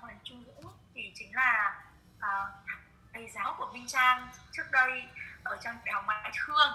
Hoàng Trung Vũ thì chính là uh, thầy giáo của Minh Trang trước đây ở trong đại học Ngoại thương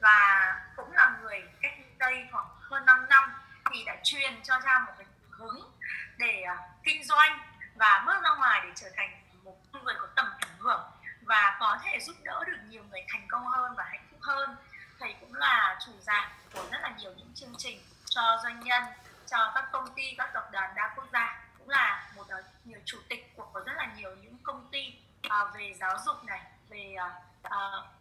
và cũng là người cách đây khoảng hơn 5 năm thì đã truyền cho Trang một cái hứng để uh, kinh doanh và bước ra ngoài để trở thành một người có tầm ảnh hưởng và có thể giúp đỡ được nhiều người thành công hơn và hạnh phúc hơn. Thầy cũng là chủ giảng của rất là nhiều những chương trình cho doanh nhân cho các công ty các tập đoàn đa quốc gia cũng là một ờ, nhiều chủ tịch của rất là nhiều những công ty uh, về giáo dục này về uh,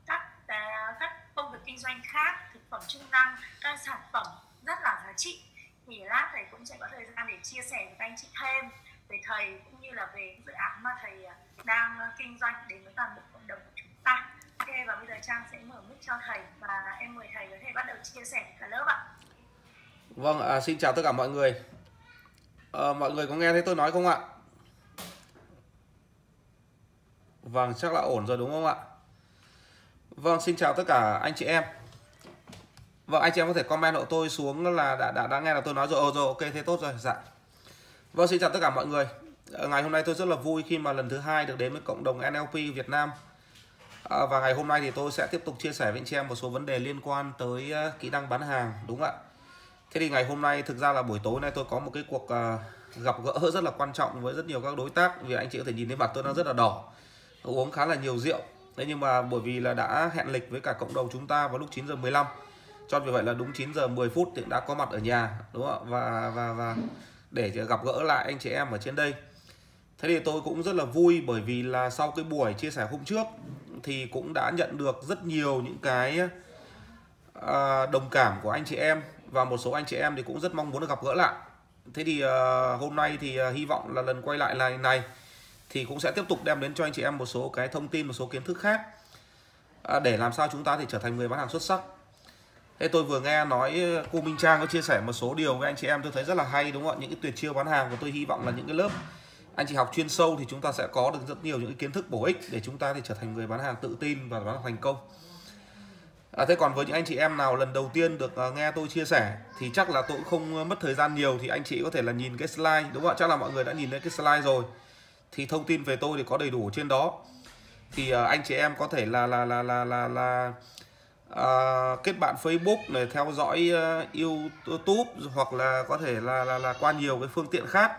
các uh, các công việc kinh doanh khác thực phẩm chức năng các sản phẩm rất là giá trị. Thì lát thầy cũng sẽ có thời gian để chia sẻ với các anh chị thêm về thầy cũng như là về dự án mà thầy đang kinh doanh đến với toàn bộ cộng đồng của chúng ta. Ok và bây giờ trang sẽ mở mic cho thầy và em mời thầy có thể bắt đầu chia sẻ cả lớp ạ. Vâng à, xin chào tất cả mọi người à, mọi người có nghe thấy tôi nói không ạ? Vâng chắc là ổn rồi đúng không ạ? Vâng xin chào tất cả anh chị em. Vâng anh chị em có thể comment hộ tôi xuống là đã đã, đã nghe là tôi nói rồi. Ồ, rồi ok thế tốt rồi dạ. Vâng xin chào tất cả mọi người. Ờ, ngày hôm nay tôi rất là vui khi mà lần thứ hai được đến với cộng đồng NLP Việt Nam. À, và ngày hôm nay thì tôi sẽ tiếp tục chia sẻ với anh chị em một số vấn đề liên quan tới uh, kỹ năng bán hàng đúng không ạ? Thế thì ngày hôm nay thực ra là buổi tối nay tôi có một cái cuộc uh, gặp gỡ rất là quan trọng với rất nhiều các đối tác vì anh chị có thể nhìn thấy mặt tôi đang rất là đỏ uống khá là nhiều rượu. Thế nhưng mà bởi vì là đã hẹn lịch với cả cộng đồng chúng ta vào lúc 9 giờ 15 cho vì vậy là đúng 9 giờ 10 phút thì đã có mặt ở nhà đúng không và và và để gặp gỡ lại anh chị em ở trên đây. Thế thì tôi cũng rất là vui bởi vì là sau cái buổi chia sẻ hôm trước thì cũng đã nhận được rất nhiều những cái uh, đồng cảm của anh chị em và một số anh chị em thì cũng rất mong muốn được gặp gỡ lại thế thì uh, hôm nay thì uh, hy vọng là lần quay lại này này thì cũng sẽ tiếp tục đem đến cho anh chị em một số cái thông tin một số kiến thức khác uh, để làm sao chúng ta thì trở thành người bán hàng xuất sắc Thế tôi vừa nghe nói ờ, cô Minh Trang có chia sẻ một số điều với anh chị em tôi thấy rất là hay đúng không ạ? Những cái tuyệt chiêu bán hàng của tôi hy vọng là những cái lớp anh chị học chuyên sâu thì chúng ta sẽ có được rất nhiều những cái kiến thức bổ ích để chúng ta thì trở thành người bán hàng tự tin và bán hàng thành công. À, thế còn với những anh chị em nào lần đầu tiên được uh, nghe tôi chia sẻ thì chắc là tôi cũng không mất thời gian nhiều thì anh chị có thể là nhìn cái slide đúng không ạ? Chắc là mọi người đã nhìn thấy cái slide rồi. Thì thông tin về tôi thì có đầy đủ trên đó. Thì uh, anh chị em có thể là là là là là, là uh, kết bạn Facebook này theo dõi uh, YouTube hoặc là có thể là là là qua nhiều cái phương tiện khác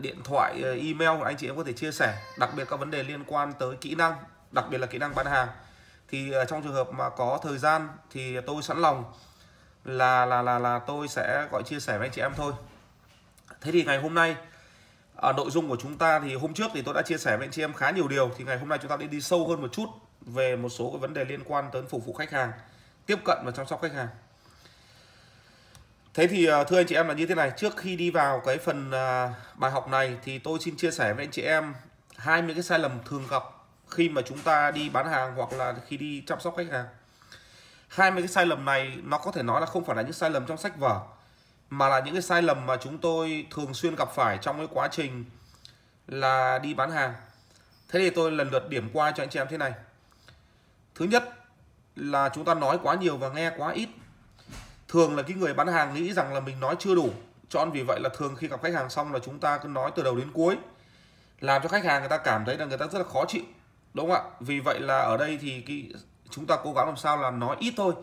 điện thoại email anh chị em có thể chia sẻ đặc biệt các vấn đề liên quan tới kỹ năng đặc biệt là kỹ năng bán hàng thì ờ, trong trường hợp mà có thời gian thì tôi sẵn lòng là là là là tôi sẽ, gọi, chia sẻ với anh chị em thôi. Thế thì ngày hôm nay ở nội dung của chúng ta thì hôm trước thì tôi đã chia sẻ với anh chị em khá nhiều điều. Thì ngày hôm nay chúng ta đi đi sâu hơn một chút về một số cái vấn đề liên quan tới phục vụ khách hàng, tiếp cận và chăm sóc khách hàng. Thế thì ờ, thưa anh chị em là như thế này. Trước khi đi vào cái phần bài học này Thì tôi xin chia sẻ với anh chị em 20 cái sai lầm thường gặp khi mà chúng ta đi bán hàng Hoặc là khi đi chăm sóc khách hàng 20 cái sai lầm này Nó có thể nói là không phải là những sai lầm trong sách vở, Mà là những cái sai lầm mà chúng tôi thường xuyên gặp phải Trong cái quá trình là đi bán hàng Thế thì tôi lần lượt điểm qua cho anh chị em thế này Thứ nhất là chúng ta nói quá nhiều và nghe quá ít. Thường là cái người bán hàng nghĩ rằng là mình nói chưa đủ. Cho nên vì vậy là thường khi gặp khách hàng xong là chúng ta cứ nói từ đầu đến cuối. Làm cho khách hàng người ta cảm thấy là người ta rất là khó chịu. Đúng không ạ? Vì vậy là ở đây thì cái, chúng ta cố gắng làm sao là nói ít thôi.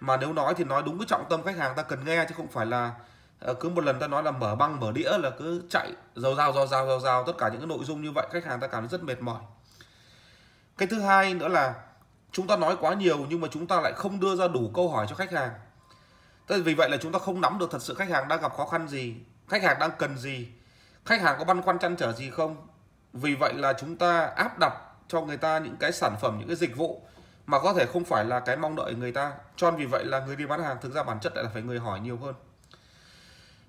Mà nếu nói thì nói đúng cái trọng tâm khách hàng ta cần nghe chứ không phải là ờ, cứ một lần ta nói là mở băng, mở đĩa là cứ chạy rào rào rào rào rào rào tất cả những cái nội dung như vậy, khách hàng ta cảm thấy rất mệt mỏi cái thứ hai nữa là chúng ta nói quá nhiều nhưng mà chúng ta lại không đưa ra đủ câu hỏi cho khách hàng Thế vì vậy là chúng ta không nắm được thật sự khách hàng đang gặp khó khăn gì, khách hàng đang cần gì, khách hàng có băn khoăn chăn trở gì không vì vậy là chúng ta áp đặt cho người ta những cái sản phẩm, những cái dịch vụ mà có thể không phải là cái mong đợi người ta. Cho nên vì vậy là người đi bán hàng thực ra bản chất lại là phải người hỏi nhiều hơn.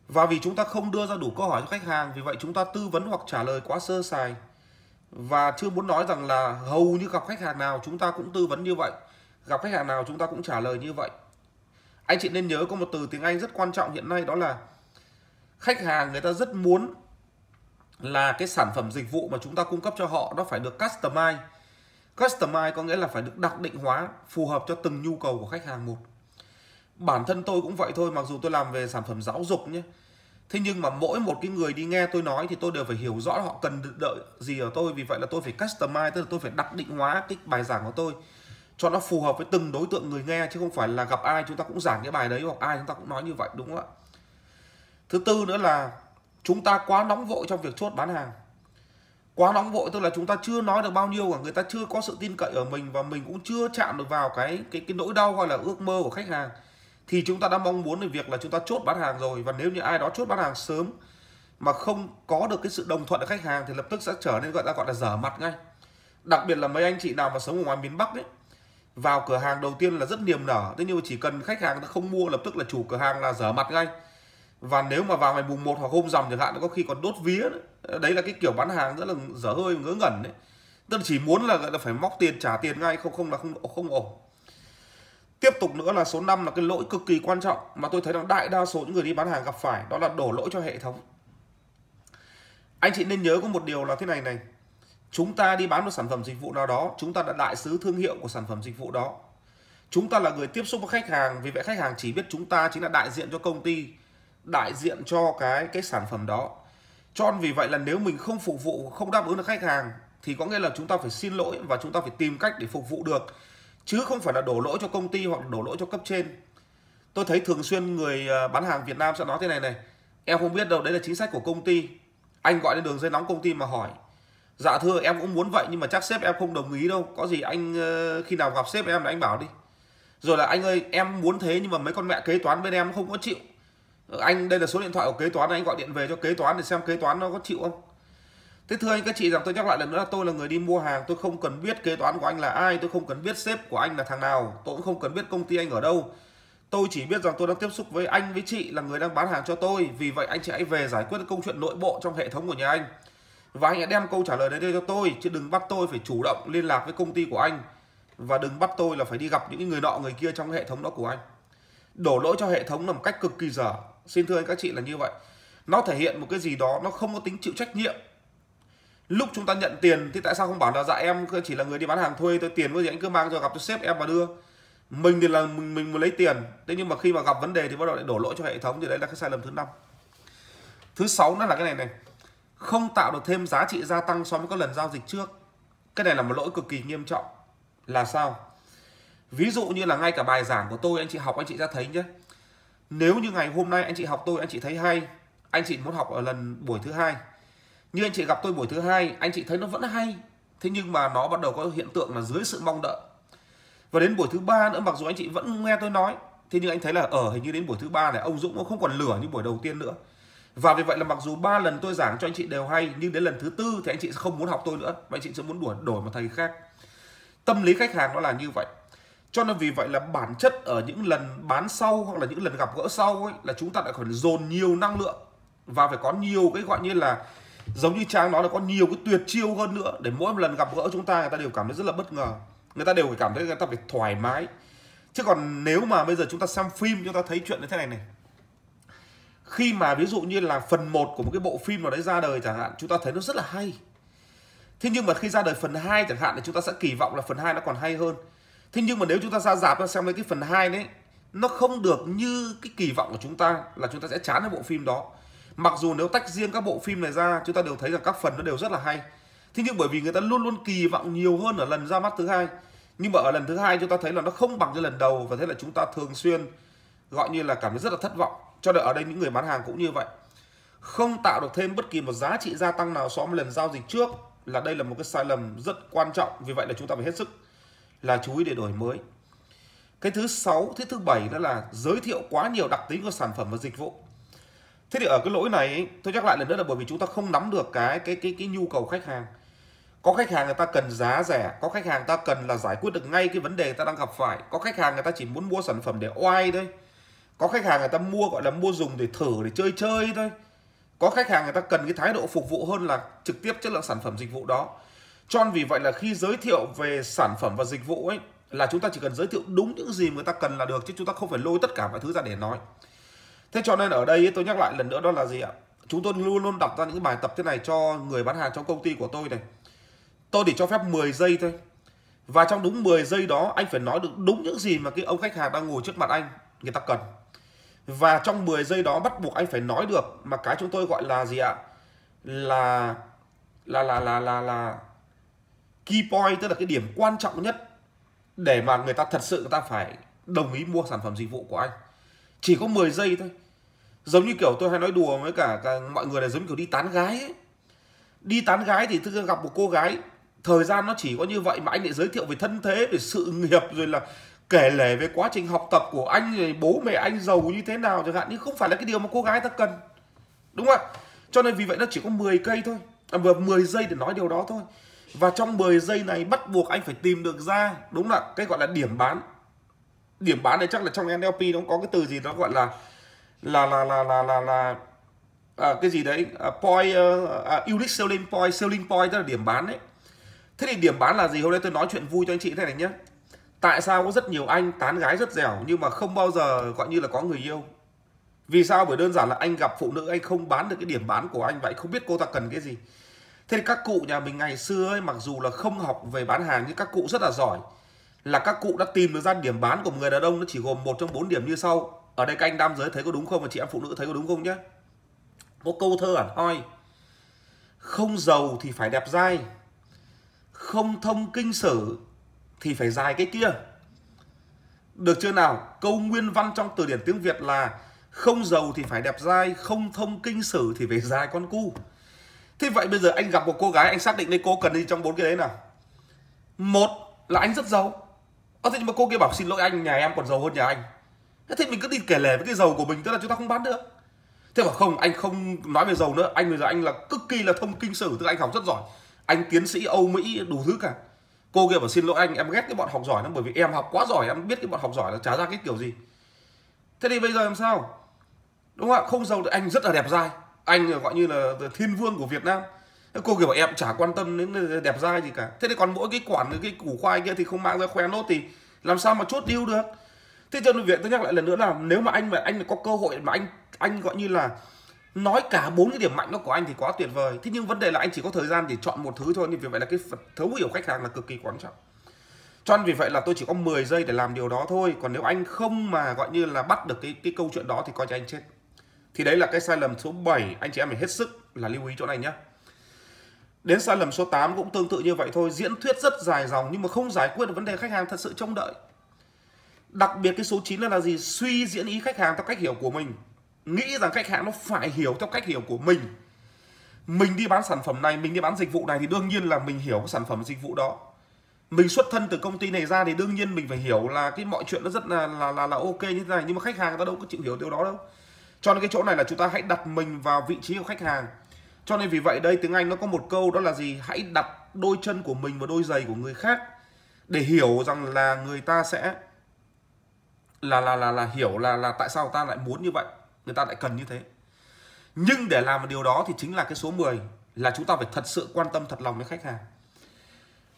Và vì chúng ta không đưa ra đủ câu hỏi cho khách hàng, vì vậy chúng ta tư vấn hoặc trả lời quá sơ sài. Và chưa muốn nói rằng là hầu như gặp khách hàng nào chúng ta cũng tư vấn như vậy, gặp khách hàng nào chúng ta cũng trả lời như vậy. Anh chị nên nhớ có một từ tiếng Anh rất quan trọng hiện nay, đó là khách hàng người ta rất muốn là cái sản phẩm dịch vụ mà chúng ta cung cấp cho họ, nó phải được customize. Customize có nghĩa là phải được đặc định hóa, phù hợp cho từng nhu cầu của khách hàng một. Bản thân tôi cũng vậy thôi, mặc dù tôi làm về sản phẩm giáo dục nhé. Thế nhưng mà mỗi một cái người đi nghe tôi nói thì tôi đều phải hiểu rõ họ cần đợi gì ở tôi. Vì vậy là tôi phải customize, tức là tôi phải đặc định hóa cái bài giảng của tôi cho nó phù hợp với từng đối tượng người nghe, chứ không phải là gặp ai chúng ta cũng giảng cái bài đấy hoặc ai chúng ta cũng nói như vậy, đúng không ạ? Thứ tư nữa là chúng ta quá nóng vội trong việc chốt bán hàng. Quá nóng vội tức là chúng ta chưa nói được bao nhiêu cả người ta chưa có sự tin cậy ở mình và mình cũng chưa chạm được vào cái cái cái nỗi đau hay là ước mơ của khách hàng. Thì chúng ta đã mong muốn về việc là chúng ta chốt bán hàng rồi và nếu như ai đó chốt bán hàng sớm mà không có được cái sự đồng thuận của khách hàng thì lập tức sẽ trở nên gọi ta gọi là dở mặt ngay. Đặc biệt là mấy anh chị nào mà sống ở ngoài miền Bắc ấy, vào cửa hàng đầu tiên là rất niềm nở. Thế nhưng mà chỉ cần khách hàng không mua, lập tức là chủ cửa hàng là dở mặt ngay và nếu mà vào ngày mùng 1 hoặc hôm rằm chẳng hạn có khi còn đốt vía đấy, đấy là cái kiểu bán hàng rất là dở hơi ngớ ngẩn đấy. Tức là chỉ muốn là, là phải móc tiền trả tiền ngay không không là không không ổn. Tiếp tục nữa là số 5 là cái lỗi cực kỳ quan trọng mà tôi thấy là đại đa số những người đi bán hàng gặp phải đó là đổ lỗi cho hệ thống. Anh chị nên nhớ có một điều là thế này này. Chúng ta đi bán một sản phẩm dịch vụ nào đó chúng ta là đại sứ thương hiệu của sản phẩm dịch vụ đó. Chúng ta là người tiếp xúc với khách hàng vì vậy khách hàng chỉ biết chúng ta chính là đại diện cho công ty đại diện cho cái cái sản phẩm đó. Cho nên vì vậy là nếu mình không phục vụ, không đáp ứng được khách hàng, thì có nghĩa là chúng ta phải xin lỗi và chúng ta phải tìm cách để phục vụ được. Chứ không phải là đổ lỗi cho công ty hoặc đổ lỗi cho cấp trên. Tôi thấy thường xuyên người ờ, bán hàng Việt Nam sẽ nói thế này này. Em không biết đâu, đấy là chính sách của công ty. Anh gọi lên đường dây nóng công ty mà hỏi. Dạ thưa, em cũng muốn vậy, nhưng mà chắc sếp em không đồng ý đâu. Có gì anh ờ, khi nào gặp sếp em là anh bảo đi. Rồi là anh ơi, em muốn thế nhưng mà mấy con mẹ kế toán bên em không có chịu anh, đây là số điện thoại của kế toán, anh gọi điện về cho kế toán để xem kế toán nó có chịu không. Thế thưa anh, các chị rằng tôi nhắc lại lần nữa là tôi là người đi mua hàng, tôi không cần biết kế toán của anh là ai, tôi không cần biết sếp của anh là thằng nào, tôi cũng không cần biết công ty anh ở đâu. Tôi chỉ biết rằng tôi đang tiếp xúc với anh với chị là người đang bán hàng cho tôi, vì vậy anh chị hãy về giải quyết câu chuyện nội bộ trong hệ thống của nhà anh. Và anh hãy đem câu trả lời đến đây cho tôi, chứ đừng bắt tôi phải chủ động liên lạc với công ty của anh. Và đừng bắt tôi là phải đi gặp những người nọ, người kia trong hệ thống đó của anh. Đổ lỗi cho hệ thống là một cách cực kỳ dở xin thưa anh các chị là như vậy. Nó thể hiện một cái gì đó, nó không có tính chịu trách nhiệm. Lúc chúng ta nhận tiền thì tại sao không bảo là dạ em chỉ là người đi bán hàng thuê, tôi tiền có gì anh cứ mang cho, gặp tôi sếp em mà đưa. Mình thì là mình mình muốn lấy tiền. Thế nhưng mà khi mà gặp vấn đề thì bắt đầu lại đổ lỗi cho hệ thống, thì đấy là cái sai lầm thứ năm. Thứ sáu nó là cái này này. Không tạo được thêm giá trị gia tăng so với các lần giao dịch trước. Cái này là một lỗi cực kỳ nghiêm trọng. Là sao? Ví dụ như là ngay cả bài giảng của tôi, anh chị học, anh chị ra thấy nhé nếu như ngày hôm nay anh chị học tôi, anh chị thấy hay, anh chị muốn học ở lần buổi thứ hai. Như anh chị gặp tôi buổi thứ hai, anh chị thấy nó vẫn hay. Thế nhưng mà nó bắt đầu có hiện tượng là dưới sự mong đợi. Và đến buổi thứ ba nữa, mặc dù anh chị vẫn nghe tôi nói, thế nhưng anh thấy là ở hình như đến buổi thứ ba này, ông Dũng cũng không còn lửa như buổi đầu tiên nữa. Và vì vậy là mặc dù ba lần tôi giảng cho anh chị đều hay, nhưng đến lần thứ tư thì anh chị sẽ không muốn học tôi nữa và anh chị sẽ muốn đuổi đổi một thầy khác. Tâm lý khách hàng nó là như vậy cho nên vì vậy là bản chất ở những lần bán sau hoặc là những lần gặp gỡ sau ấy, là chúng ta lại phải dồn nhiều năng lượng và phải có nhiều cái gọi như là giống như trang nói là có nhiều cái tuyệt chiêu hơn nữa để mỗi một lần gặp gỡ chúng ta người ta đều cảm thấy rất là bất ngờ. Người ta đều phải cảm thấy người ta phải thoải mái. Chứ còn nếu mà bây giờ chúng ta xem phim, chúng ta thấy chuyện như thế này này. Khi mà ví dụ như là phần 1 của một cái bộ phim nào đấy ra đời chẳng hạn, chúng ta thấy nó rất là hay. Thế nhưng mà khi ra đời phần 2 chẳng hạn thì chúng ta sẽ kỳ vọng là phần 2 nó còn hay hơn thế nhưng mà nếu chúng ta ra dạp ra xem mấy cái phần 2 đấy, nó không được như cái kỳ vọng của chúng ta là chúng ta sẽ chán cái bộ phim đó. Mặc dù nếu tách riêng các bộ phim này ra, chúng ta đều thấy rằng các phần nó đều rất là hay. Thế nhưng bởi vì người ta luôn luôn kỳ vọng nhiều hơn ở lần ra mắt thứ hai. Nhưng mà ở lần thứ hai chúng ta thấy là nó không bằng như lần đầu và thế là chúng ta thường xuyên gọi như là cảm thấy rất là thất vọng. Cho nên ở đây những người bán hàng cũng như vậy. Không tạo được thêm bất kỳ một giá trị gia tăng nào so với lần giao dịch trước là đây là một cái sai lầm rất quan trọng. Vì vậy là chúng ta phải hết sức là chú ý để đổi mới. Cái thứ sáu, thứ thứ bảy đó là giới thiệu quá nhiều đặc tính của sản phẩm và dịch vụ. Thế thì ở cái lỗi này tôi nhắc lại lần nữa là bởi vì chúng ta không nắm được cái cái cái cái nhu cầu khách hàng. Có khách hàng người ta cần giá rẻ, có khách hàng ta cần là giải quyết được ngay cái vấn đề ta đang gặp phải. Có khách hàng người ta chỉ muốn mua sản phẩm để oai thôi. Có khách hàng người ta mua, gọi là mua dùng để thử, để chơi chơi thôi. Có khách hàng người ta cần cái thái độ phục vụ hơn là trực tiếp chất lượng sản phẩm dịch vụ đó cho nên vì vậy là khi giới thiệu về sản phẩm và dịch vụ ấy, là chúng ta chỉ cần giới thiệu đúng những gì người ta cần là được, chứ chúng ta không phải lôi tất cả mọi thứ ra để nói. Thế cho nên ở đây tôi nhắc lại lần nữa đó là gì ạ? Chúng tôi luôn luôn đặt ra những bài tập thế này cho người bán hàng trong công ty của tôi này. Tôi chỉ cho phép 10 giây thôi. Và trong đúng 10 giây đó, anh phải nói được đúng những gì mà cái ông khách hàng đang ngồi trước mặt anh, người ta cần. Và trong 10 giây đó, bắt buộc anh phải nói được mà cái chúng tôi gọi là gì ạ? Là là là là là là key point tức là cái điểm quan trọng nhất để mà người ta thật sự người ta phải đồng ý mua sản phẩm dịch vụ của anh. Chỉ có 10 giây thôi. Giống như kiểu tôi hay nói đùa với cả, cả mọi người là giống kiểu đi tán gái ấy. đi tán gái thì thường gặp một cô gái thời gian nó chỉ có như vậy mà anh lại giới thiệu về thân thế về sự nghiệp rồi là kể lể về quá trình học tập của anh rồi bố mẹ anh giàu như thế nào chẳng hạn. Nhưng không phải là cái điều mà cô gái ta cần. Đúng không ạ? Cho nên vì vậy nó chỉ có 10 cây thôi. À, vừa 10 giây để nói điều đó thôi và trong 10 giây này bắt buộc anh phải tìm được ra đúng là cái gọi là điểm bán. Điểm bán này chắc là trong NLP nó có cái từ gì đó gọi là là là là là là, là à, cái gì đấy à, point ờ, à, uh, unique selling point selling point tức là điểm bán đấy. Thế thì điểm bán là gì? Hôm nay tôi nói chuyện vui cho anh chị thế này nhé. Tại sao có rất nhiều anh tán gái rất dẻo nhưng mà không bao giờ gọi như là có người yêu? Vì sao? Bởi đơn giản là anh gặp phụ nữ anh không bán được cái điểm bán của anh vậy không biết cô ta cần cái gì thế thì các cụ nhà mình ngày xưa ấy, mặc dù là không học về bán hàng, nhưng các cụ rất là giỏi. Là các cụ đã tìm được ra điểm bán của người đàn ông, nó chỉ gồm một trong bốn điểm như sau. Ở đây các anh nam giới thấy có đúng không? Và chị em phụ nữ thấy có đúng không nhé? Có câu thơ hẳn hoi. Không giàu thì phải đẹp dai. Không thông kinh sử thì phải dài cái kia. Được chưa nào? Câu nguyên văn trong từ điển tiếng việt là không giàu thì phải đẹp dai, không thông kinh sử thì phải dài con cu thế vậy bây giờ anh gặp một cô gái anh xác định đây cô cần đi trong bốn cái đấy nào? Một là anh rất giàu. Ờ, thế nhưng mà cô kia bảo xin lỗi anh nhà em còn giàu hơn nhà anh. Thế thì mình cứ đi kể lể với cái giàu của mình tức là chúng ta không bán được thế bảo không anh không nói về giàu nữa. Anh bây giờ anh là cực kỳ là thông kinh sử tức là anh học rất giỏi. Anh tiến sĩ âu mỹ đủ thứ cả. Cô kia bảo xin lỗi anh em ghét cái bọn học giỏi lắm bởi vì em học quá giỏi em biết cái bọn học giỏi là trả ra cái kiểu gì. Thế thì bây giờ làm sao? Đúng không ạ? Không giàu anh rất là đẹp dai anh gọi như là thiên vương của việt nam. Cô kiểu em chả quan tâm đến đẹp dai gì cả. Thế thì còn mỗi cái quản, cái củ khoai kia thì không mang ra khoe nốt thì làm sao mà chốt điêu được? Thế cho nên việc tôi nhắc lại lần nữa là nếu mà anh mà anh có cơ hội mà anh anh gọi như là nói cả bốn cái điểm mạnh đó của anh thì quá tuyệt vời. Thế nhưng vấn đề là anh chỉ có thời gian để chọn một thứ thôi. Nên vì vậy là cái thấu hiểu khách hàng là cực kỳ quan trọng. Cho nên vì vậy là tôi chỉ có 10 giây để làm điều đó thôi. Còn nếu anh không mà gọi như là bắt được cái cái câu chuyện đó thì coi cho anh chết thì đấy là cái sai lầm số 7 anh chị em phải hết sức là lưu ý chỗ này nhé đến sai lầm số 8 cũng tương tự như vậy thôi. Diễn thuyết rất dài dòng nhưng mà không giải quyết được vấn đề khách hàng thật sự trông đợi. Đặc biệt cái số 9 là, là gì? Suy diễn ý khách hàng theo cách hiểu của mình. Nghĩ rằng khách hàng nó phải hiểu theo cách hiểu của mình. Mình đi bán sản phẩm này mình đi bán dịch vụ này thì đương nhiên là mình hiểu cái sản phẩm dịch vụ đó. Mình xuất thân từ công ty này ra thì đương nhiên mình phải hiểu là cái mọi chuyện nó rất là là là, là ok như thế này. Nhưng mà khách hàng người ta đâu có chịu hiểu điều đó đâu cho nên cái chỗ này là chúng ta hãy đặt mình vào vị trí của khách hàng. Cho nên vì vậy đây, tiếng Anh nó có một câu đó là gì? Hãy đặt đôi chân của mình vào đôi giày của người khác để hiểu rằng là người ta sẽ, là là là là hiểu là là tại sao ta lại muốn như vậy. Người ta lại cần như thế. Nhưng để làm điều đó thì chính là cái số 10 là chúng ta phải thật sự quan tâm thật lòng với khách hàng.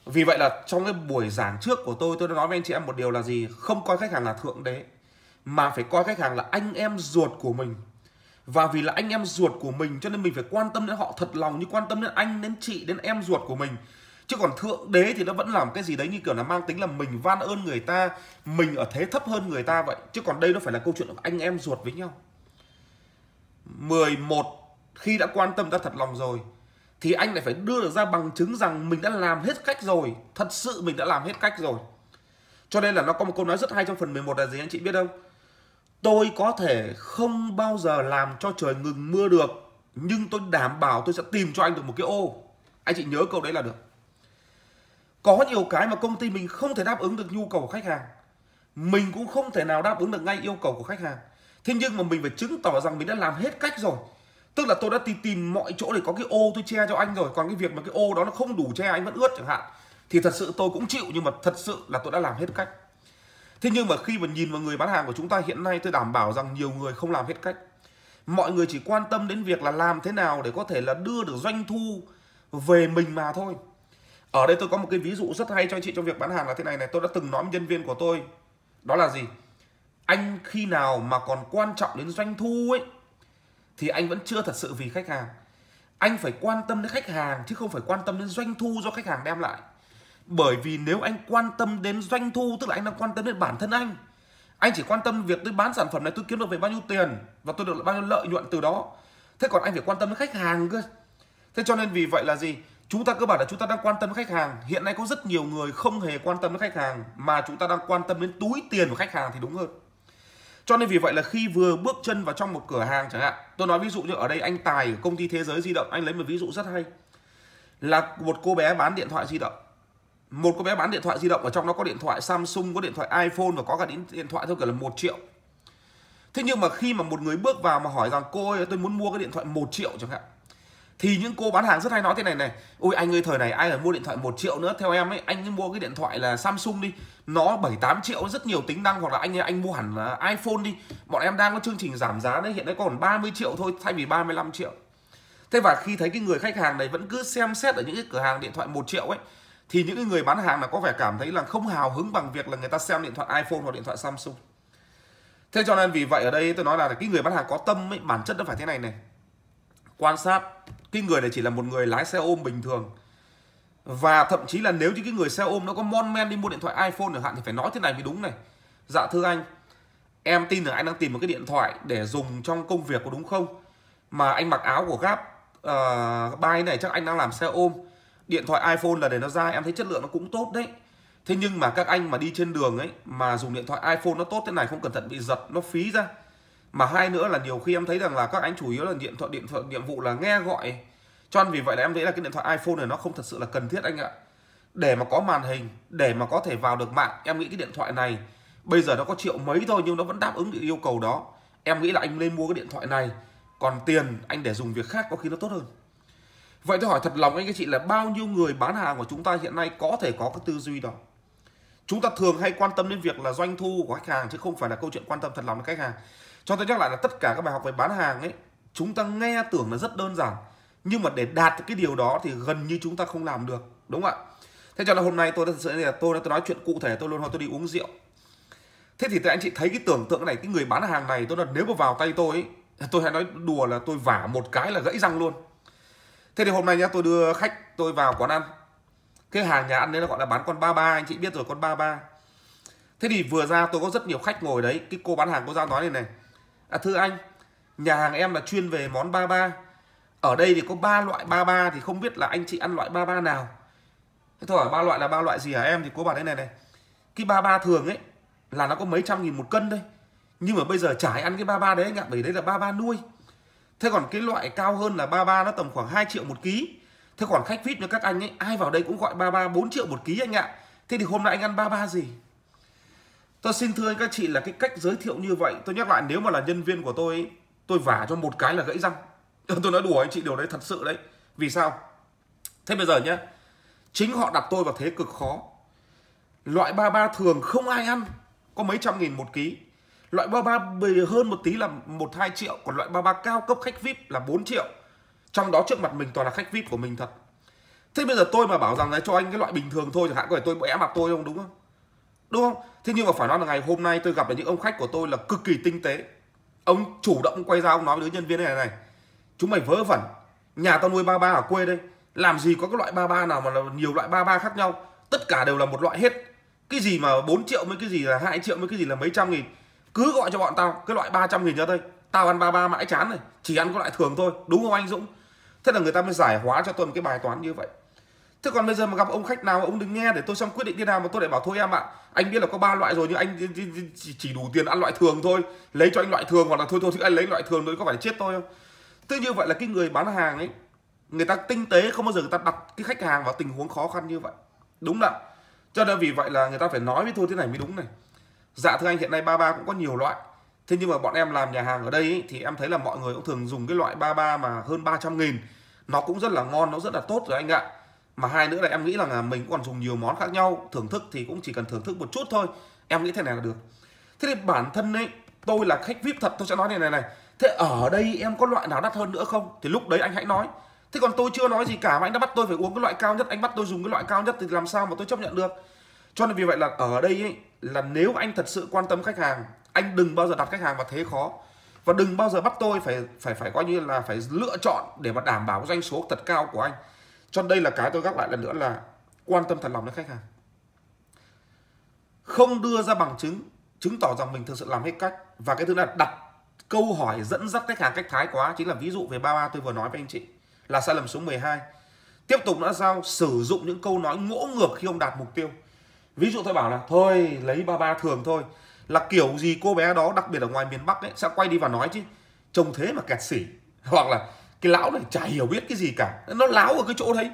Vì vậy là trong cái buổi giảng trước của tôi tôi đã nói với anh chị em một điều là gì? Không coi khách hàng là thượng đế mà phải coi khách hàng là anh em ruột của mình. Và vì là anh em ruột của mình cho nên mình phải quan tâm đến họ thật lòng như quan tâm đến anh, đến chị, đến em ruột của mình. Chứ còn thượng đế thì nó vẫn làm cái gì đấy như kiểu là mang tính là mình van ơn người ta, mình ở thế thấp hơn người ta vậy. Chứ còn đây nó phải là câu chuyện của anh em ruột với nhau. 11 khi đã quan tâm ta thật lòng rồi, thì anh lại phải đưa được ra bằng chứng rằng mình đã làm hết cách rồi. Thật sự mình đã làm hết cách rồi. Cho nên là nó có một câu nói rất hay trong phần 11 là gì anh chị biết không? Tôi có thể không bao giờ làm cho trời ngừng mưa được, nhưng tôi đảm bảo tôi sẽ tìm cho anh được một cái ô. Anh chị nhớ câu đấy là được. Có nhiều cái mà công ty mình không thể đáp ứng được nhu cầu của khách hàng. Mình cũng không thể nào đáp ứng được ngay yêu cầu của khách hàng. Thế nhưng mà mình phải chứng tỏ rằng mình đã làm hết cách rồi. Tức là tôi đã tìm tìm mọi chỗ để có cái ô tôi che cho anh rồi. Còn cái việc mà cái ô đó nó không đủ che, anh vẫn ướt chẳng hạn. Thì thật sự tôi cũng chịu, nhưng mà thật sự là tôi đã làm hết cách thế nhưng mà khi mà nhìn vào người bán hàng của chúng ta hiện nay, tôi đảm bảo rằng nhiều người không làm hết cách. Mọi người chỉ quan tâm đến việc là làm thế nào để có thể là đưa được doanh thu về mình mà thôi. Ở đây tôi có một cái ví dụ rất hay cho anh chị trong việc bán hàng là thế này này. Tôi đã từng nói với nhân viên của tôi, đó là gì? Anh khi nào mà còn quan trọng đến doanh thu ấy, thì anh vẫn chưa thật sự vì khách hàng. Anh phải quan tâm đến khách hàng, chứ không phải quan tâm đến doanh thu do khách hàng đem lại bởi vì nếu anh quan tâm đến doanh thu, tức là anh đang quan tâm đến bản thân anh anh chỉ quan tâm việc tôi bán sản phẩm này, tôi kiếm được về bao nhiêu tiền và tôi được bao nhiêu lợi nhuận từ đó. Thế còn anh phải quan tâm đến khách hàng cơ. Thế cho nên vì vậy là gì? Chúng ta cơ bản là chúng ta đang quan tâm đến khách hàng. Hiện nay có rất nhiều người không hề quan tâm đến khách hàng, mà chúng ta đang quan tâm đến túi tiền của khách hàng thì đúng hơn. Cho nên vì vậy là khi vừa bước chân vào trong một cửa hàng chẳng hạn, tôi nói ví dụ như ở đây anh tài của công ty thế giới di động, anh lấy một ví dụ rất hay. Là một cô bé bán điện thoại di động một cô bé bán điện thoại di động ở trong đó có điện thoại Samsung có điện thoại iPhone và có cả điện, điện thoại theo kiểu là một triệu. Thế nhưng mà khi mà một người bước vào mà hỏi rằng cô ơi tôi muốn mua cái điện thoại một triệu chẳng hạn. Thì những cô bán hàng rất hay nói thế này này ôi anh ơi thời này ai là mua điện thoại một triệu nữa? Theo em ấy anh ấy mua cái điện thoại là Samsung đi nó 7 8 triệu rất nhiều tính năng hoặc là anh anh mua hẳn là iPhone đi. Bọn em đang có chương trình giảm giá đấy hiện nay còn 30 triệu thôi thay vì 35 triệu. Thế và khi thấy cái người khách hàng này vẫn cứ xem xét ở những cái cửa hàng điện thoại một triệu ấy thì những người bán hàng là có vẻ cảm thấy là không hào hứng bằng việc là người ta xem điện thoại iPhone hoặc điện thoại Samsung. Thế cho nên vì vậy ở đây tôi nói là cái người bán hàng có tâm ấy bản chất nó phải thế này này. Quan sát cái người này chỉ là một người lái xe ôm bình thường. Và thậm chí là nếu như cái người xe ôm nó có mon men đi mua điện thoại iPhone chẳng hạn thì phải nói thế này mới đúng này. Dạ thưa anh em tin rằng anh đang tìm một cái điện thoại để dùng trong công việc có đúng không? Mà anh mặc áo của Gap ờ, uh, bay này chắc anh đang làm xe ôm điện thoại iPhone là để nó ra, em thấy chất lượng nó cũng tốt đấy. Thế nhưng mà các anh mà đi trên đường ấy, mà dùng điện thoại iPhone nó tốt thế này, không cẩn thận bị giật, nó phí ra. Mà hai nữa là nhiều khi em thấy rằng là các anh chủ yếu là điện thoại điện thoại, nhiệm vụ là nghe gọi. Cho nên vì vậy là em thấy là cái điện thoại iPhone này nó không thật sự là cần thiết anh ạ. Để mà có màn hình, để mà có thể vào được mạng, em nghĩ cái điện thoại này, bây giờ nó có triệu mấy thôi nhưng nó vẫn đáp ứng được yêu cầu đó. Em nghĩ là anh nên mua cái điện thoại này, còn tiền anh để dùng việc khác có khi nó tốt hơn vậy tôi hỏi thật lòng anh các chị là bao nhiêu người bán hàng của chúng ta hiện nay có thể có cái tư duy đó? Chúng ta thường hay quan tâm đến việc là doanh thu của khách hàng chứ không phải là câu chuyện quan tâm thật lòng đến khách hàng. Cho tôi nhắc lại là tất cả các bài học về bán hàng ấy chúng ta nghe tưởng là rất đơn giản nhưng mà để đạt cái điều đó thì gần như chúng ta không làm được đúng không ạ? Thế cho nên hôm nay tôi thật sự là tôi đã tôi nói chuyện cụ thể tôi luôn hỏi tôi đi uống rượu. Thế thì anh chị thấy cái tưởng tượng này cái người bán hàng này tôi là nếu mà vào tay tôi ấy, tôi hay nói đùa là tôi vả một cái là gãy răng luôn thế thì hôm nay nhá tôi đưa khách tôi vào quán ăn. Cái hàng nhà ăn đấy nó gọi là bán con ba ba anh chị biết rồi con ba ba. Thế thì vừa ra tôi có rất nhiều khách ngồi đấy cái cô bán hàng cô ra nói này này. À, thưa anh nhà hàng em là chuyên về món ba ba. Ở đây thì có ba loại ba ba thì không biết là anh chị ăn loại ba ba nào. Thế thôi ba loại là ba loại gì hả em? Thì cô bảo thế này này cái ba ba thường ấy là nó có mấy trăm nghìn một cân thôi nhưng mà bây giờ chả ai ăn cái ba ba đấy anh ạ bởi đấy là ba ba nuôi thế còn cái loại cao hơn là ba ba nó tầm khoảng 2 triệu một ký. Thế còn khách vip như các anh ấy, ai vào đây cũng gọi ba ba 4 triệu một ký anh ạ. Thế thì hôm nay anh ăn ba ba gì? Tôi xin thưa các chị là cái cách giới thiệu như vậy, tôi nhắc lại, nếu mà là nhân viên của tôi tôi vả cho một cái là gãy răng. Tôi nói đùa anh chị, điều đấy thật sự đấy. Vì sao? Thế bây giờ nhé chính họ đặt tôi vào thế cực khó. Loại ba ba thường không ai ăn, có mấy trăm nghìn một ký loại ba ba hơn một tí là một hai triệu, còn loại ba ba cao cấp khách vip là 4 triệu. Trong đó trước mặt mình toàn là khách vip của mình thật. Thế bây giờ tôi mà bảo rằng là cho anh cái loại bình thường thôi, chẳng hạn có phải tôi bẽ mặt tôi không, đúng không? Đúng không? Thế nhưng mà phải nói là ngày hôm nay tôi gặp được những ông khách của tôi là cực kỳ tinh tế. Ông chủ động quay ra ông nói với đứa nhân viên này này, chúng mày vớ vẩn. Nhà tao nuôi ba ba ở quê đây. Làm gì có cái loại ba ba nào mà là nhiều loại ba ba khác nhau. Tất cả đều là một loại hết. Cái gì mà 4 triệu với cái gì là hai triệu với cái gì là mấy trăm nghìn cứ gọi cho bọn tao, cái loại 300 nghìn cho tôi tao ăn ba ba mãi chán này chỉ ăn cái loại thường thôi, đúng không anh Dũng? Thế là người ta mới giải hóa cho tôi một cái bài toán như vậy. Thế còn bây giờ mà gặp ông khách nào ông đừng nghe để tôi xong quyết định thế nào mà tôi lại bảo thôi em ạ, anh biết là có ba loại rồi nhưng anh chỉ đủ tiền ăn loại thường thôi. Lấy cho anh loại thường hoặc là thôi thôi thì anh lấy loại thường thôi, có phải chết tôi không? Thế như vậy là cái người bán hàng ấy, người ta tinh tế, không bao giờ người ta đặt cái khách hàng vào tình huống khó khăn như vậy. Đúng là cho nên vì vậy là người ta phải nói với tôi thế này mới đúng này dạ thưa anh hiện nay ba ba cũng có nhiều loại. Thế nhưng mà bọn em làm nhà hàng ở đây ý, thì em thấy là mọi người cũng thường dùng cái loại ba ba mà hơn 300 nghìn. Nó cũng rất là ngon nó rất là tốt rồi anh ạ. Mà hai nữa là em nghĩ là mình còn dùng nhiều món khác nhau. Thưởng thức thì cũng chỉ cần thưởng thức một chút thôi. Em nghĩ thế này là được. Thế thì bản thân ấy tôi là khách vip thật tôi sẽ nói này này này. Thế ở đây em có loại nào đắt hơn nữa không? Thì lúc đấy anh hãy nói. Thế còn tôi chưa nói gì cả mà anh đã bắt tôi phải uống cái loại cao nhất anh bắt tôi dùng cái loại cao nhất thì làm sao mà tôi chấp nhận được? Cho nên vì vậy là ở đây ấy, là nếu anh thật sự quan tâm khách hàng, anh đừng bao giờ đặt khách hàng vào thế khó. Và đừng bao giờ bắt tôi phải phải phải coi như là phải lựa chọn để mà đảm bảo doanh số thật cao của anh. Cho nên đây là cái tôi gác lại lần nữa là quan tâm thật lòng đến khách hàng. Không đưa ra bằng chứng chứng tỏ rằng mình thực sự làm hết cách. Và cái thứ là đặt câu hỏi dẫn dắt khách hàng cách thái quá, chính là ví dụ về ba ba tôi vừa nói với anh chị, là sai lầm số 12 tiếp tục nữa sao? Sử dụng những câu nói ngỗ ngược khi ông đạt mục tiêu ví dụ tôi bảo là, thôi, lấy ba ba thường thôi. Là kiểu gì cô bé đó, đặc biệt ở ngoài miền Bắc ấy, sẽ quay đi và nói chứ, trông thế mà kẹt xỉ. Hoặc là, cái lão này chả hiểu biết cái gì cả. Nó láo ở cái chỗ đấy.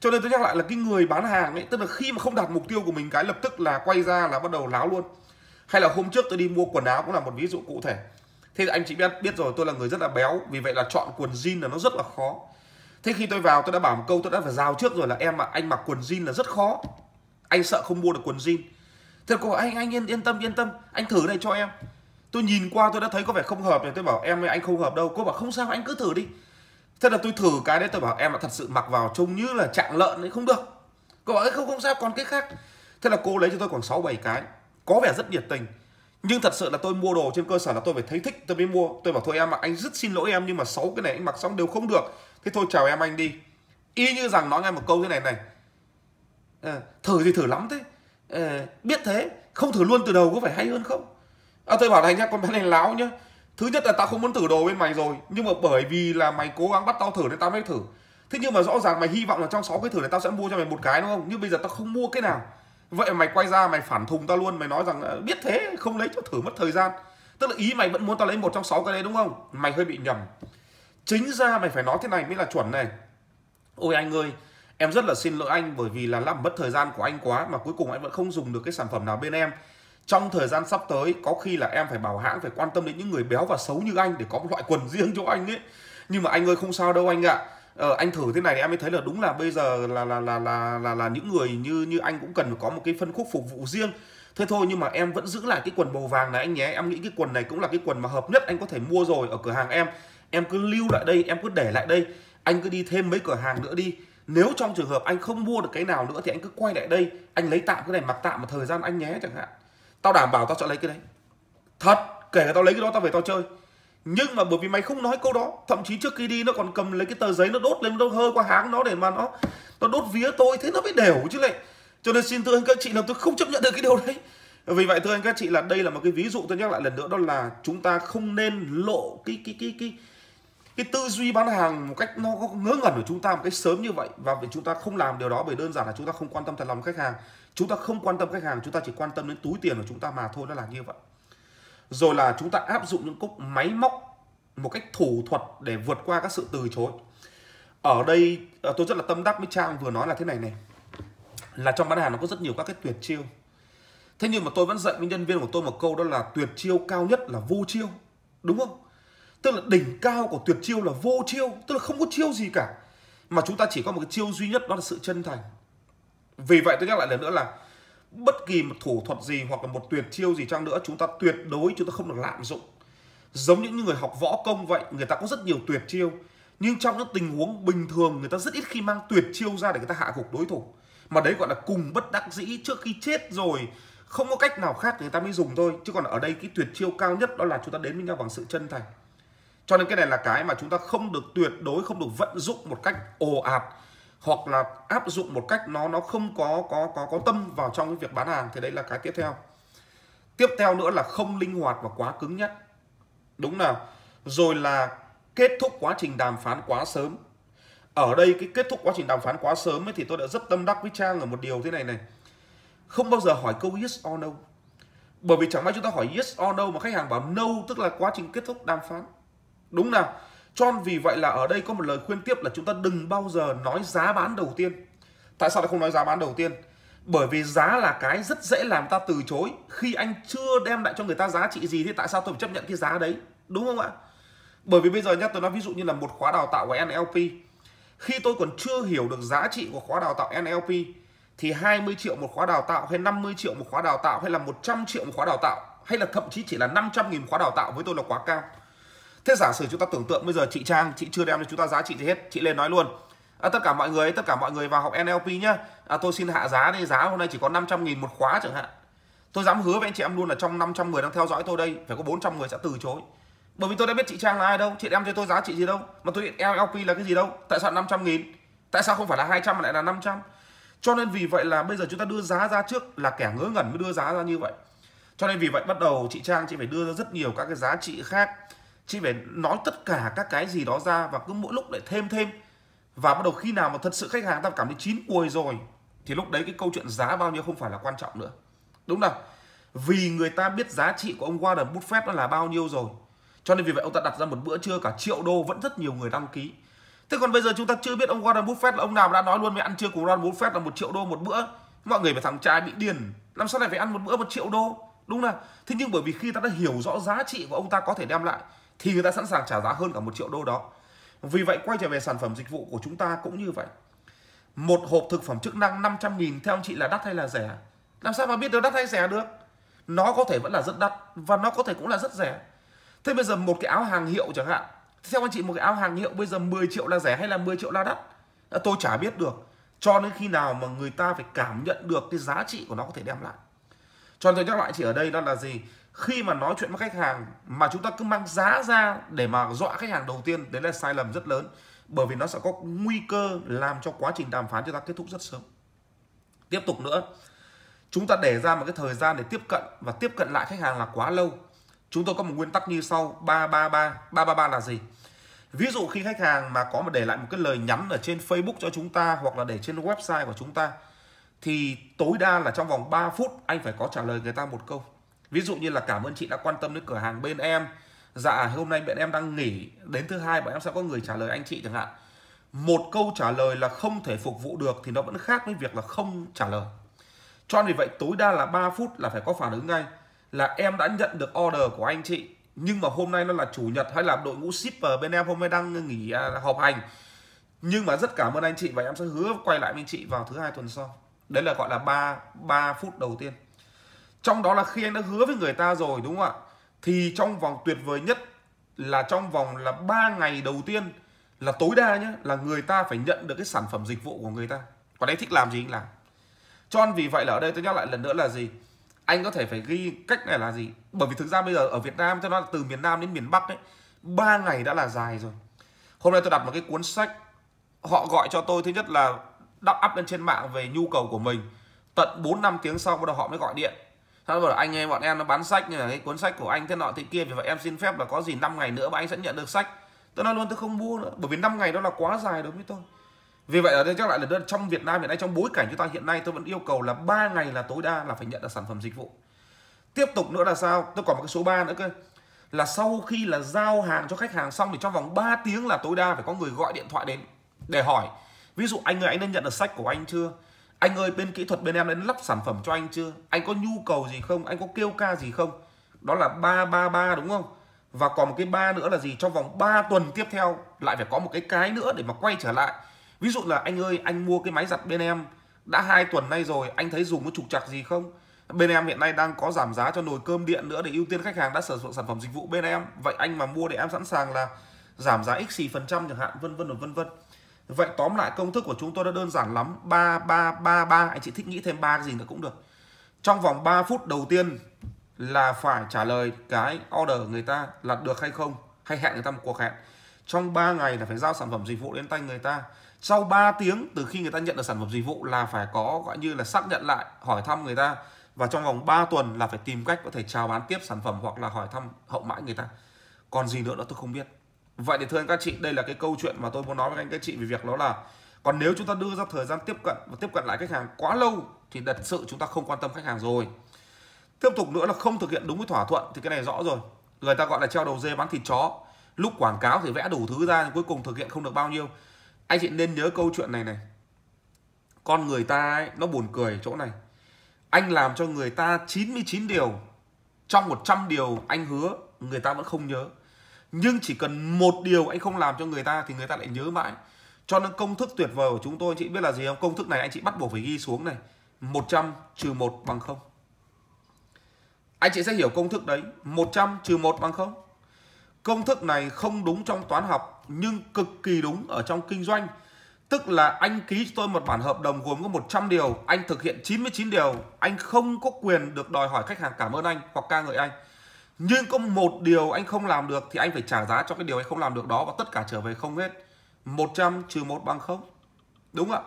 Cho nên tôi nhắc lại là cái người bán hàng ấy, tức là khi mà không đạt mục tiêu của mình cái, lập tức là quay ra là bắt đầu láo luôn. Hay là hôm trước tôi đi mua quần áo cũng là một ví dụ cụ thể. Thế anh chị biết biết rồi, tôi là người rất là béo, vì vậy là chọn quần jean là nó rất là khó. Thế khi tôi vào, tôi đã bảo một câu, tôi đã phải rào trước rồi là, em mà anh mặc quần jean là rất khó anh sợ không mua được quần jean. Thế cô bảo, anh anh yên yên tâm yên tâm. Anh thử đây cho em. Tôi nhìn qua tôi đã thấy có vẻ không hợp rồi tôi bảo, em ơi, anh không hợp đâu. Cô bảo, không sao, anh cứ thử đi. Thế là tôi thử cái đấy, tôi bảo, em là thật sự mặc vào trông như là trạng lợn ấy, không được. Cô bảo không không sao, còn cái khác. Thế là cô lấy cho tôi khoảng 6 7 cái, có vẻ rất nhiệt tình. Nhưng thật sự là tôi mua đồ trên cơ sở là tôi phải thấy thích, tôi mới mua. Tôi bảo, thôi em ạ, anh rất xin lỗi em nhưng mà sáu cái này anh mặc xong đều không được. Thế thôi, chào em, anh đi. Y như rằng nói ngay một câu thế này này à, thử thì thử lắm thế. À, biết thế không thử luôn từ đầu có phải hay hơn không? À, tôi bảo này nhá con bé này láo nhá. Thứ nhất là tao không muốn thử đồ bên mày rồi nhưng mà bởi vì là mày cố gắng bắt tao thử nên tao mới thử. Thế nhưng mà rõ ràng mày hy vọng là trong sáu cái thử này tao sẽ mua cho mày một cái đúng không? Nhưng bây giờ tao không mua cái nào. Vậy mày quay ra mày phản thùng tao luôn mày nói rằng ờ, biết thế không lấy cho thử mất thời gian. Tức là ý mày vẫn muốn tao lấy một trong sáu cái đấy đúng không? Mày hơi bị nhầm. Chính ra mày phải nói thế này mới là chuẩn này. Ôi anh ơi em rất là xin lỗi anh bởi vì là làm mất thời gian của anh quá mà cuối cùng anh vẫn không dùng được cái sản phẩm nào bên em. Trong thời gian sắp tới có khi là em phải bảo hãng phải quan tâm đến những người béo và xấu như anh để có một loại quần riêng cho anh ấy. Nhưng mà anh ơi không sao đâu anh ạ. Ờ, anh thử thế này thì em mới thấy là đúng là bây giờ là là là là là, là những người như như anh cũng cần phải có một cái phân khúc phục vụ riêng. Thế thôi nhưng mà em vẫn giữ lại cái quần màu vàng này anh nhé. Em nghĩ cái quần này cũng là cái quần mà hợp nhất anh có thể mua rồi ở cửa hàng em. Em cứ lưu lại đây em cứ để lại đây. Anh cứ đi thêm mấy cửa hàng nữa đi nếu trong trường hợp anh không mua được cái nào nữa thì anh cứ quay lại đây, anh lấy tạm cái này, mặc tạm một thời gian anh nhé chẳng hạn. Tao đảm bảo tao sẽ lấy cái đấy. Thật, kể cả tao lấy cái đó tao về tao chơi. Nhưng mà bởi vì mày không nói câu đó, thậm chí trước khi đi nó còn cầm lấy cái tờ giấy nó đốt lên, nó hơi qua háng nó để mà nó nó đốt vía tôi, thế nó mới đều chứ lại cho nên xin thưa anh các chị là tôi không chấp nhận được cái điều đấy. Vì vậy thưa anh các chị là đây là một cái ví dụ tôi nhắc lại lần nữa, đó là chúng ta không nên lộ cái cái cái cái cái tư duy bán hàng một cách nó ngớ ngẩn của chúng ta một cách sớm như vậy và vì chúng ta không làm điều đó bởi đơn giản là chúng ta không quan tâm thật lòng khách hàng. Chúng ta không quan tâm khách hàng, chúng ta chỉ quan tâm đến túi tiền của chúng ta mà thôi, nó là như vậy. Rồi là chúng ta áp dụng những cốc máy móc một cách thủ thuật để vượt qua các sự từ chối. Ở đây ờ, tôi rất là tâm đắc với trang vừa nói là thế này này. Là trong bán hàng nó có rất nhiều các cái tuyệt chiêu. Thế nhưng mà tôi vẫn dạy với nhân viên của tôi một câu đó là tuyệt chiêu cao nhất là vô chiêu. Đúng không? Tức là đỉnh cao của tuyệt chiêu là vô chiêu, tức là không có chiêu gì cả. Mà chúng ta chỉ có một cái chiêu duy nhất, đó là sự chân thành. Vì vậy tôi nhắc lại lần nữa là bất kỳ một thủ thuật gì hoặc là một tuyệt chiêu gì chăng nữa, chúng ta tuyệt đối chúng ta không được lạm dụng. Giống những người học võ công vậy, người ta có rất nhiều tuyệt chiêu. Nhưng trong những tình huống bình thường, người ta rất ít khi mang tuyệt chiêu ra để người ta hạ gục đối thủ. Mà đấy gọi là cùng bất đắc dĩ trước khi chết rồi. Không có cách nào khác người ta mới dùng thôi. Chứ còn ở đây cái tuyệt chiêu cao nhất đó là chúng ta đến với nhau bằng sự chân thành cho nên cái này là cái mà chúng ta không được, tuyệt đối không được vận dụng một cách ồ ạt hoặc là áp dụng một cách nó nó không có có có có tâm vào trong cái việc bán hàng. Thì đấy là cái tiếp theo. Tiếp theo nữa là không linh hoạt và quá cứng nhắc. Đúng nào? Rồi là kết thúc quá trình đàm phán quá sớm. Ở đây cái kết thúc quá trình đàm phán quá sớm ấy thì tôi đã rất tâm đắc với trang ở một điều thế này này. Không bao giờ hỏi câu yes or no. Bởi vì chẳng may chúng ta hỏi yes or no mà khách hàng bảo no, tức là quá trình kết thúc đàm phán đúng nào. Cho nên vì vậy là ở đây có một lời khuyên tiếp là chúng ta đừng bao giờ nói giá bán đầu tiên. Tại sao lại không nói giá bán đầu tiên? Bởi vì giá là cái rất dễ làm ta từ chối. Khi anh chưa đem lại cho người ta giá trị gì thì tại sao tôi phải chấp nhận cái giá đấy? Đúng không ạ? Bởi vì bây giờ nhá, tôi nói ví dụ như là một khóa đào tạo của NLP khi tôi còn chưa hiểu được giá trị của khóa đào tạo NLP thì 20 triệu một khóa đào tạo hay 50 triệu một khóa đào tạo hay là 100 triệu một khóa đào tạo, hay là thậm chí chỉ là 500 nghìn khóa đào tạo với tôi là quá cao thế giả sử chúng ta tưởng tượng bây giờ chị Trang chị chưa đem cho chúng ta giá trị gì hết chị lên nói luôn. À, tất cả mọi người tất cả mọi người vào học NLP nhá. À, tôi xin hạ giá đi giá hôm nay chỉ có 500 nghìn một khóa chẳng hạn. Tôi dám hứa với anh chị em luôn là trong 500 người đang theo dõi tôi đây phải có 400 người sẽ từ chối. Bởi vì tôi đã biết chị Trang là ai đâu chị đem cho tôi giá trị gì đâu. Mà tôi NLP là cái gì đâu tại sao 500 nghìn? Tại sao không phải là 200 mà lại là 500 cho nên vì vậy là bây giờ chúng ta đưa giá ra trước là kẻ ngớ ngẩn mới đưa giá ra như vậy. Cho nên vì vậy bắt đầu chị Trang chị phải đưa ra rất nhiều các cái giá trị khác chị phải nói tất cả các cái gì đó ra và cứ mỗi lúc lại thêm thêm. Và bắt đầu khi nào mà thật sự khách hàng ta cảm thấy chín cuồi rồi, thì lúc đấy cái câu chuyện giá bao nhiêu không phải là quan trọng nữa. Đúng không vì người ta biết giá trị của ông Warren Buffett nó là bao nhiêu rồi, cho nên vì vậy ông ta đặt ra một bữa trưa cả triệu đô vẫn rất nhiều người đăng ký. Thế còn bây giờ chúng ta chưa biết ông Warren Buffett là ông nào đã nói luôn với ăn trưa của Warren Buffett là một triệu đô một bữa. Mọi người phải thằng trai bị điền, làm sao lại phải ăn một bữa một triệu đô? Đúng không thế nhưng bởi vì khi ta đã hiểu rõ giá trị của ông ta có thể đem lại thì người ta sẵn sàng trả giá hơn cả một triệu đô đó. Vì vậy, quay trở về sản phẩm dịch vụ của chúng ta cũng như vậy. Một hộp thực phẩm chức năng 500 nghìn theo anh chị là đắt hay là rẻ? Làm sao mà biết được đắt hay rẻ được? Nó có thể vẫn là rất đắt và nó có thể cũng là rất rẻ. Thế bây giờ một cái áo hàng hiệu chẳng hạn. Theo anh chị, một cái áo hàng hiệu bây giờ 10 triệu là rẻ hay là 10 triệu là đắt? Tôi chả biết được. Cho đến khi nào mà người ta phải cảm nhận được cái giá trị của nó có thể đem lại. Cho nên tôi nhắc lại chị ở đây đó là gì? Khi mà nói chuyện với khách hàng mà chúng ta cứ mang giá ra để mà dọa khách hàng đầu tiên, đấy là sai lầm rất lớn. Bởi vì nó sẽ có nguy cơ làm cho quá trình đàm phán chúng ta kết thúc rất sớm. Tiếp tục nữa, chúng ta để ra một cái thời gian để tiếp cận và tiếp cận lại khách hàng là quá lâu. Chúng tôi có một nguyên tắc như sau 333 333 là gì? Ví dụ khi khách hàng mà có mà để lại một cái lời nhắn ở trên Facebook cho chúng ta hoặc là để trên website của chúng ta, thì tối đa là trong vòng 3 phút anh phải có trả lời người ta một câu ví dụ như là cảm ơn chị đã quan tâm đến cửa hàng bên em. Dạ hôm nay bạn em đang nghỉ. Đến thứ hai bọn em sẽ có người trả lời anh chị chẳng hạn. Một câu trả lời là không thể phục vụ được thì nó vẫn khác với việc là không trả lời. Cho nên vì vậy tối đa là 3 phút là phải có phản ứng ngay. Là em đã nhận được order của anh chị nhưng mà hôm nay nó là chủ nhật hay là đội ngũ shipper bên em hôm nay đang nghỉ à, họp hành. Nhưng mà rất cảm ơn anh chị và em sẽ hứa quay lại với anh chị vào thứ hai tuần sau. Đấy là gọi là 3 3 phút đầu tiên trong đó là khi anh đã hứa với người ta rồi, đúng không ạ? Thì trong vòng tuyệt vời nhất là trong vòng là 3 ngày đầu tiên là tối đa nhé là người ta phải nhận được cái sản phẩm dịch vụ của người ta. Còn anh thích làm gì anh làm. Cho nên vì vậy là ở đây tôi nhắc lại lần nữa là gì? Anh có thể phải ghi cách này là gì? Bởi vì thực ra bây giờ ở Việt Nam, tôi nói từ miền Nam đến miền Bắc đấy ba ngày đã là dài rồi. Hôm nay tôi đặt một cái cuốn sách, họ gọi cho tôi thứ nhất là đắp up lên trên mạng về nhu cầu của mình. Tận 4 năm tiếng sau bắt đầu họ mới gọi điện. Sao bảo anh em bọn em nó bán sách như là cái cuốn sách của anh thế nọ thế kia, vì vậy em xin phép là có gì 5 ngày nữa mà anh sẽ nhận được sách. Tôi nói luôn, tôi không mua nữa, bởi vì 5 ngày đó là quá dài đối với tôi. Vì vậy ở đây chắc lại là trong Việt Nam hiện nay, trong bối cảnh chúng ta hiện nay, tôi vẫn yêu cầu là 3 ngày là tối đa là phải nhận được sản phẩm dịch vụ. Tiếp tục nữa là sao? Tôi còn một cái số 3 nữa cơ. Là sau khi là giao hàng cho khách hàng xong thì trong vòng 3 tiếng là tối đa phải có người gọi điện thoại đến để hỏi. Ví dụ anh ơi, anh đã nhận được sách của anh chưa? Anh ơi, bên kỹ thuật bên em đã lắp sản phẩm cho anh chưa? Anh có nhu cầu gì không? Anh có kêu ca gì không? Đó là ba ba ba đúng không? Và còn một cái ba nữa là gì? Trong vòng 3 tuần tiếp theo lại phải có một cái cái nữa để mà quay trở lại. Ví dụ là anh ơi, anh mua cái máy giặt bên em. Đã hai tuần nay rồi, anh thấy dùng có trục chặt gì không? Bên em hiện nay đang có giảm giá cho nồi cơm điện nữa để ưu tiên khách hàng đã sử dụng sản phẩm dịch vụ bên em. Vậy anh mà mua để em sẵn sàng là giảm giá x phần trăm chẳng hạn, vân vân vân vân vậy tóm lại công thức của chúng tôi đã đơn giản lắm. Ba ba ba ba. Anh chị thích nghĩ thêm ba cái gì nữa cũng được. Trong vòng 3 phút đầu tiên là phải trả lời cái order người ta là được hay không, hay hẹn người ta một cuộc hẹn. Trong 3 ngày là phải giao sản phẩm dịch vụ đến tay người ta. Sau 3 tiếng từ khi người ta nhận được sản phẩm dịch vụ là phải có, gọi như là, xác nhận lại, hỏi thăm người ta. Và trong vòng 3 tuần là phải tìm cách có thể chào bán tiếp sản phẩm hoặc là hỏi thăm hậu mãi người ta. Còn gì nữa đó tôi không biết vậy thì thưa anh các chị đây là cái câu chuyện mà tôi muốn nói với anh các chị về việc đó là còn nếu chúng ta đưa ra thời gian tiếp cận và tiếp cận lại khách hàng quá lâu thì thật sự chúng ta không quan tâm khách hàng rồi. Tiếp tục nữa là không thực hiện đúng với thỏa thuận thì cái này rõ rồi. Người ta gọi là treo đầu dê bán thịt chó. Lúc quảng cáo thì vẽ đủ thứ ra nhưng cuối cùng thực hiện không được bao nhiêu. Anh chị nên nhớ câu chuyện này này. Con người ta ấy, nó buồn cười chỗ này. Anh làm cho người ta 99 điều trong 100 điều anh hứa người ta vẫn không nhớ nhưng chỉ cần một điều anh không làm cho người ta thì người ta lại nhớ mãi. Cho nên công thức tuyệt vời của chúng tôi anh chị biết là gì không? Công thức này anh chị bắt buộc phải ghi xuống này. 100 trừ 1 bằng 0 anh chị sẽ hiểu công thức đấy. 100 trừ 1 bằng 0 công thức này không đúng trong toán học, nhưng cực kỳ đúng ở trong kinh doanh. Tức là anh ký cho tôi một bản hợp đồng gồm có 100 điều. Anh thực hiện 99 điều. Anh không có quyền được đòi hỏi khách hàng cảm ơn anh hoặc ca ngợi anh nhưng có một điều anh không làm được thì anh phải trả giá cho cái điều anh không làm được đó và tất cả trở về không hết. 100 trừ 1 bằng 0 đúng ạ?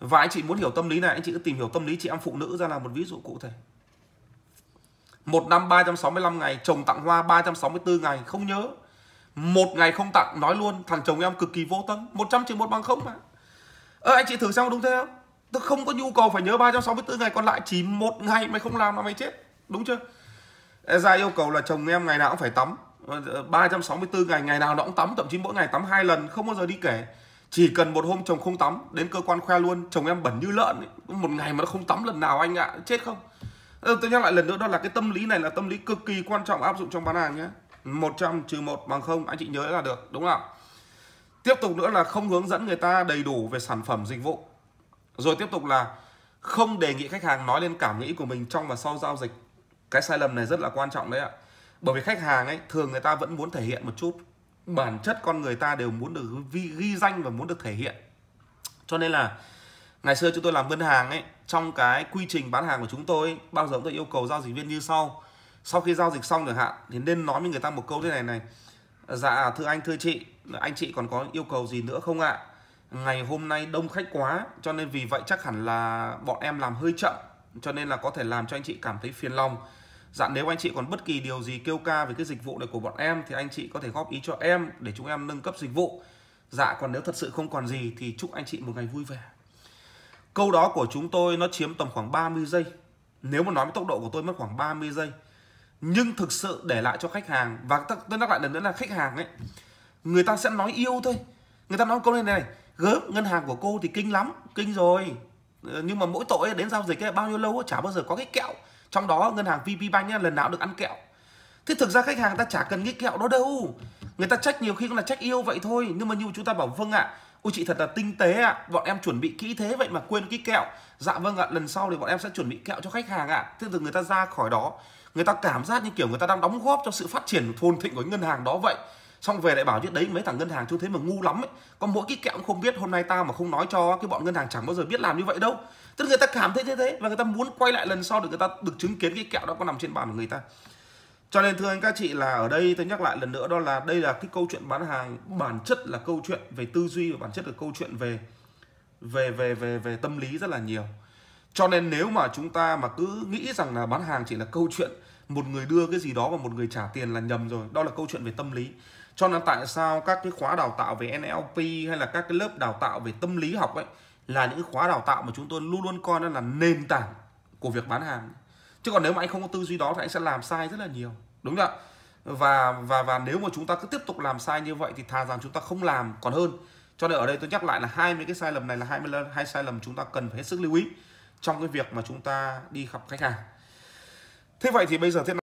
Và anh chị muốn hiểu tâm lý này, anh chị cứ tìm hiểu tâm lý chị em phụ nữ ra là một ví dụ cụ thể. Một năm 365 ngày, chồng tặng hoa 364 ngày, không nhớ. Một ngày không tặng, nói luôn, thằng chồng em cực kỳ vô tâm. 100 trừ một bằng không mà. Ơ, anh chị thử xem đúng thế không? Tôi không có nhu cầu phải nhớ 364 ngày, còn lại chỉ một ngày mày không làm là mày chết. Đúng chưa? Ra yêu cầu là chồng em ngày nào cũng phải tắm. 364 ngày ngày nào nó cũng tắm, thậm chí mỗi ngày tắm hai lần, không bao giờ đi kể. Chỉ cần một hôm chồng không tắm, đến cơ quan khoe luôn, chồng em bẩn như lợn ấy. một ngày mà nó không tắm lần nào anh ạ, chết không? Ờ, tôi nhắc lại lần nữa, đó là cái tâm lý này là tâm lý cực kỳ quan trọng áp dụng trong bán hàng nhé. 100 trừ 1 bằng không, anh chị nhớ là được, đúng không tiếp tục nữa là không hướng dẫn người ta đầy đủ về sản phẩm dịch vụ. Rồi tiếp tục là không đề nghị khách hàng nói lên cảm nghĩ của mình trong và sau giao dịch cái sai lầm này rất là quan trọng đấy ạ. Bởi vì khách hàng ấy thường người ta vẫn muốn thể hiện một chút. Bản chất con người ta đều muốn được ghi, ghi danh và muốn được thể hiện. Cho nên là ngày xưa chúng tôi làm ngân hàng ấy trong cái quy trình bán hàng của chúng tôi bao giờ tôi yêu cầu giao dịch viên như sau. Sau khi giao dịch xong chẳng hạn thì nên nói với người ta một câu thế này này. Dạ thưa anh thưa chị anh chị còn có yêu cầu gì nữa không ạ? Ngày hôm nay đông khách quá cho nên vì vậy chắc hẳn là bọn em làm hơi chậm. Cho nên là có thể làm cho anh chị cảm thấy phiền lòng Dặn nếu anh chị còn bất kỳ điều gì kêu ca về cái dịch vụ này của bọn em thì anh chị có thể góp ý cho em để chúng em nâng cấp dịch vụ. Dạ còn nếu thật sự không còn gì thì chúc anh chị một ngày vui vẻ. Câu đó của chúng tôi nó chiếm tầm khoảng 30 giây. Nếu mà nói với tốc độ của tôi mất khoảng 30 giây. Nhưng thực sự để lại cho khách hàng và tôi nhắc lại lần nữa là khách hàng ấy người ta sẽ nói yêu thôi. Người ta nói câu này này, gớm ngân hàng của cô thì kinh lắm, kinh rồi. Ờ, nhưng mà mỗi tội đến giao dịch ấy, bao nhiêu lâu chả bao giờ có cái kẹo trong đó ngân hàng Vpbank Bank lần nào được ăn kẹo thế thực ra khách hàng ta chả cần cái kẹo đó đâu người ta trách nhiều khi cũng là trách yêu vậy thôi nhưng mà như chúng ta bảo vâng ạ à, ôi chị thật là tinh tế ạ à. bọn em chuẩn bị kỹ thế vậy mà quên cái kẹo dạ vâng ạ à, lần sau thì bọn em sẽ chuẩn bị kẹo cho khách hàng ạ à. thế từ người ta ra khỏi đó người ta cảm giác như kiểu người ta đang đóng góp cho sự phát triển phồn thịnh của ngân hàng đó vậy xong về lại bảo chứ đấy, mấy thằng ngân hàng chú thế mà ngu lắm ấy. Có mỗi cái kẹo cũng không biết, hôm nay tao mà không nói cho cái bọn ngân hàng chẳng bao giờ biết làm như vậy đâu. Tức người ta cảm thấy thế thế, và người ta muốn quay lại lần sau để người ta được chứng kiến cái kẹo đó có nằm trên bàn của người ta. Cho nên thưa anh các chị là ở đây tôi nhắc lại lần nữa đó là đây là cái câu chuyện bán hàng, bản chất là câu chuyện về tư duy và bản chất là câu chuyện về về về về về tâm lý rất là nhiều. Cho nên nếu mà chúng ta mà cứ nghĩ rằng là bán hàng chỉ là câu chuyện một người đưa cái gì đó và một người trả tiền là nhầm rồi, đó là câu chuyện về tâm lý cho nên tại sao các cái khóa đào tạo về NLP hay là các cái lớp đào tạo về tâm lý học ấy là những khóa đào tạo mà chúng tôi luôn luôn coi nó là nền tảng của việc bán hàng? Chứ còn nếu mà anh không có tư duy đó thì anh sẽ làm sai rất là nhiều. Đúng không ạ và và và nếu mà chúng ta cứ tiếp tục làm sai như vậy thì thà rằng chúng ta không làm còn hơn. Cho nên ở đây tôi nhắc lại là hai mươi cái sai lầm này là hai mươi hai sai lầm chúng ta cần phải hết sức lưu ý trong cái việc mà chúng ta đi gặp khách hàng. Thế vậy thì bây giờ thế nào